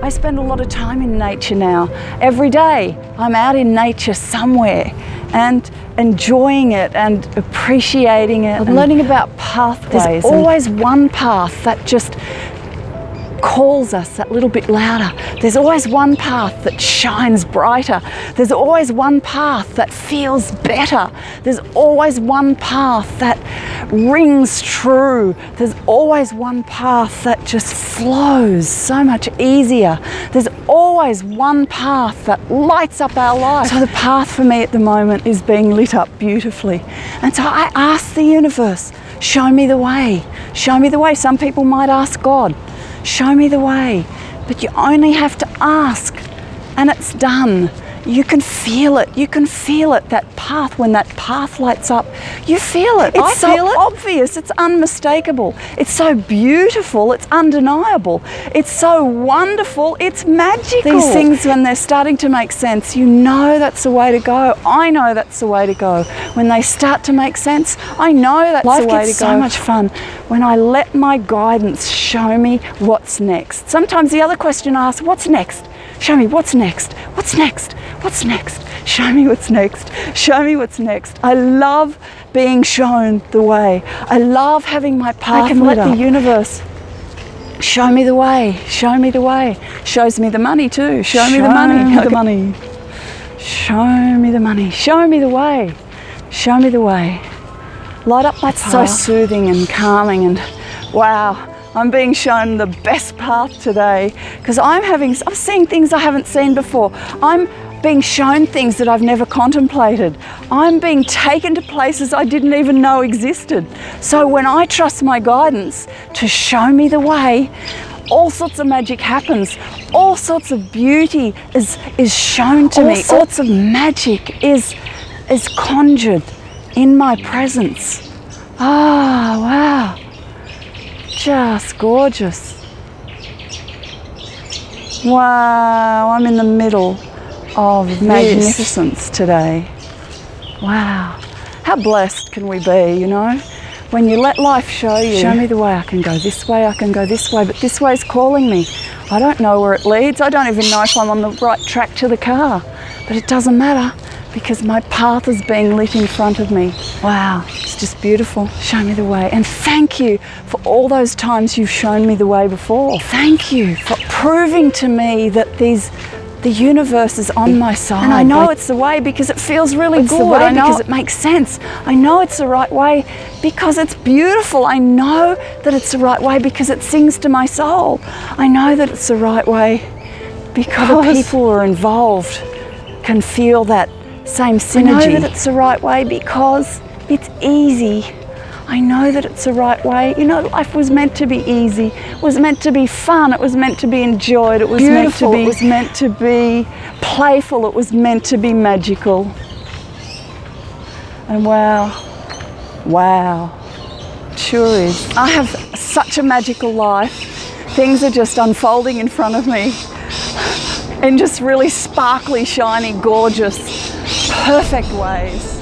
I spend a lot of time in nature now. Every day I'm out in nature somewhere and enjoying it and appreciating it. I'm learning about pathways. There's always one path that just calls us that little bit louder. There's always one path that shines brighter. There's always one path that feels better. There's always one path that rings true. There's always one path that just flows so much easier. There's always one path that lights up our life. So the path for me at the moment is being lit up beautifully. And so I ask the universe, show me the way. Show me the way. Some people might ask God. Show me the way. But you only have to ask, and it's done. You can feel it. You can feel it. That path, when that path lights up, you feel it. It's I so it. obvious. It's unmistakable. It's so beautiful. It's undeniable. It's so wonderful. It's magical. These things, when they're starting to make sense, you know that's the way to go. I know that's the way to go. When they start to make sense, I know that's Life the way gets to go. so much fun when I let my guidance show me what's next. Sometimes the other question I ask, what's next? Show me what's next. What's next? What's next? Show me what's next. Show me what's next. I love being shown the way. I love having my path. I can let the universe show me the way. Show me the way. Shows me the money too. Show, show me the money. Me the money. Show me the money. Show me the way. Show me the way. Light up my path. So soothing and calming and wow. I'm being shown the best path today because I'm having, I'm seeing things I haven't seen before. I'm being shown things that I've never contemplated. I'm being taken to places I didn't even know existed. So when I trust my guidance to show me the way, all sorts of magic happens. All sorts of beauty is, is shown to all me. All sorts of magic is, is conjured in my presence. Ah, oh, wow just gorgeous. Wow, I'm in the middle of magnificence today. Wow, how blessed can we be, you know? When you let life show you, show me the way, I can go this way, I can go this way, but this way is calling me. I don't know where it leads. I don't even know if I'm on the right track to the car, but it doesn't matter because my path is being lit in front of me. Wow, it's just beautiful. Show me the way. And thank you for all those times you've shown me the way before. Thank you for proving to me that these the universe is on my side. And I know it's the way because it feels really it's good. The way I know because it makes sense. I know it's the right way because it's beautiful. I know that it's the right way because it sings to my soul. I know that it's the right way because the people who are involved can feel that same synergy. I know that it's the right way because it's easy. I know that it's the right way. You know, life was meant to be easy. It was meant to be fun. It was meant to be enjoyed. It was Beautiful. meant to be. It was meant to be playful. It was meant to be magical. And wow, wow, sure is. I have such a magical life. Things are just unfolding in front of me and just really sparkly, shiny, gorgeous perfect ways.